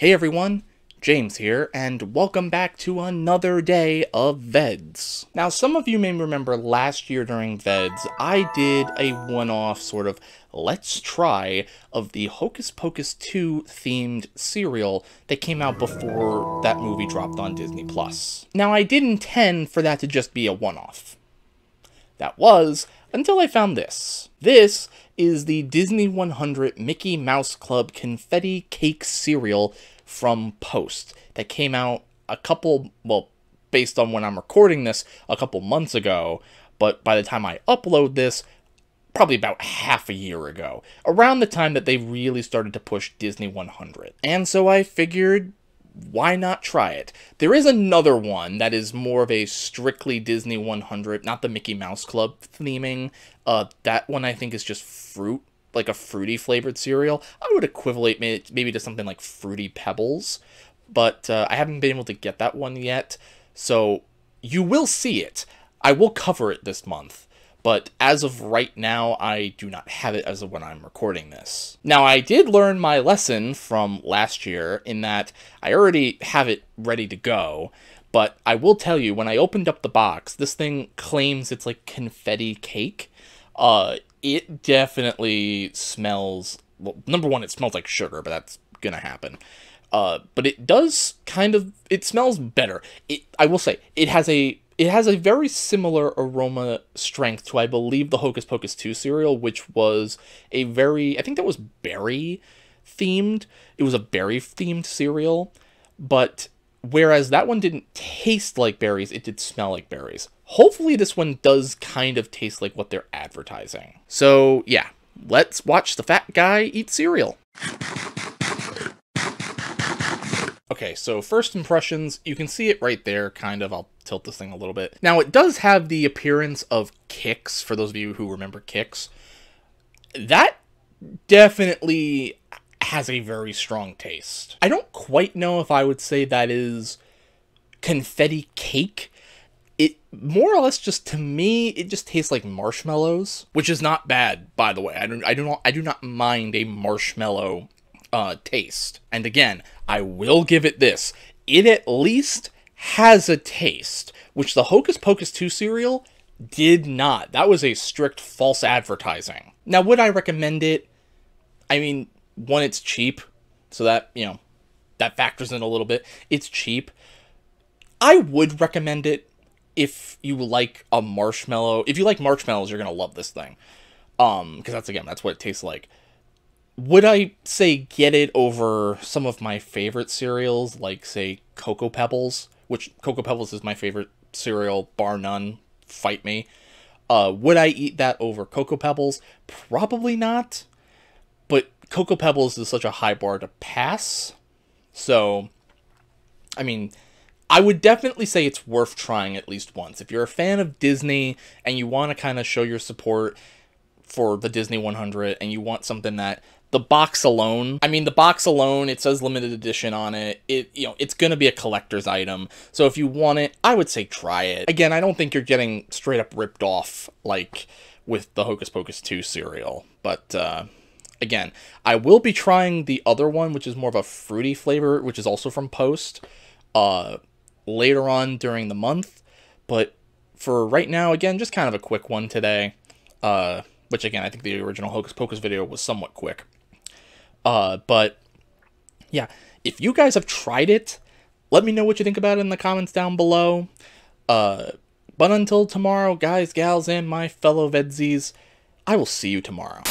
Hey everyone, James here, and welcome back to another day of VEDS. Now, some of you may remember last year during VEDS, I did a one-off sort of let's try of the Hocus Pocus 2 themed cereal that came out before that movie dropped on Disney+. Plus. Now, I did intend for that to just be a one-off. That was, until I found this. This is the Disney 100 Mickey Mouse Club Confetti Cake Cereal from Post that came out a couple, well, based on when I'm recording this, a couple months ago, but by the time I upload this, probably about half a year ago, around the time that they really started to push Disney 100. And so I figured, why not try it? There is another one that is more of a strictly Disney 100, not the Mickey Mouse Club theming. Uh, that one I think is just fruit, like a fruity flavored cereal. I would equivalent maybe to something like Fruity Pebbles, but uh, I haven't been able to get that one yet. So you will see it. I will cover it this month but as of right now, I do not have it as of when I'm recording this. Now, I did learn my lesson from last year in that I already have it ready to go, but I will tell you, when I opened up the box, this thing claims it's like confetti cake. Uh, it definitely smells, well, number one, it smells like sugar, but that's gonna happen. Uh, but it does kind of, it smells better. It, I will say, it has a it has a very similar aroma strength to, I believe, the Hocus Pocus 2 cereal, which was a very, I think that was berry themed. It was a berry themed cereal, but whereas that one didn't taste like berries, it did smell like berries. Hopefully, this one does kind of taste like what they're advertising. So, yeah, let's watch the fat guy eat cereal. Okay, so first impressions, you can see it right there, kind of. I'll tilt this thing a little bit. Now, it does have the appearance of Kix, for those of you who remember Kix. That definitely has a very strong taste. I don't quite know if I would say that is confetti cake. It more or less just to me, it just tastes like marshmallows, which is not bad, by the way. I don't I do not I do not mind a marshmallow uh, taste. And again, I will give it this. It at least has a taste, which the Hocus Pocus 2 cereal did not. That was a strict false advertising. Now, would I recommend it? I mean, one, it's cheap, so that, you know, that factors in a little bit. It's cheap. I would recommend it if you like a marshmallow. If you like marshmallows, you're going to love this thing. Um, because that's, again, that's what it tastes like would I say get it over some of my favorite cereals, like say Cocoa Pebbles, which Cocoa Pebbles is my favorite cereal, bar none. Fight me. Uh, would I eat that over Cocoa Pebbles? Probably not. But Cocoa Pebbles is such a high bar to pass. So, I mean, I would definitely say it's worth trying at least once. If you're a fan of Disney and you want to kind of show your support for the Disney 100 and you want something that the box alone i mean the box alone it says limited edition on it it you know it's going to be a collector's item. So if you want it i would say try it. Again i don't think you're getting straight up ripped off like with the hocus pocus 2 cereal but uh again i will be trying the other one which is more of a fruity flavor which is also from post uh later on during the month but for right now again just kind of a quick one today. Uh which again i think the original hocus pocus video was somewhat quick uh, but yeah, if you guys have tried it, let me know what you think about it in the comments down below. Uh, but until tomorrow, guys, gals, and my fellow Vedsies, I will see you tomorrow.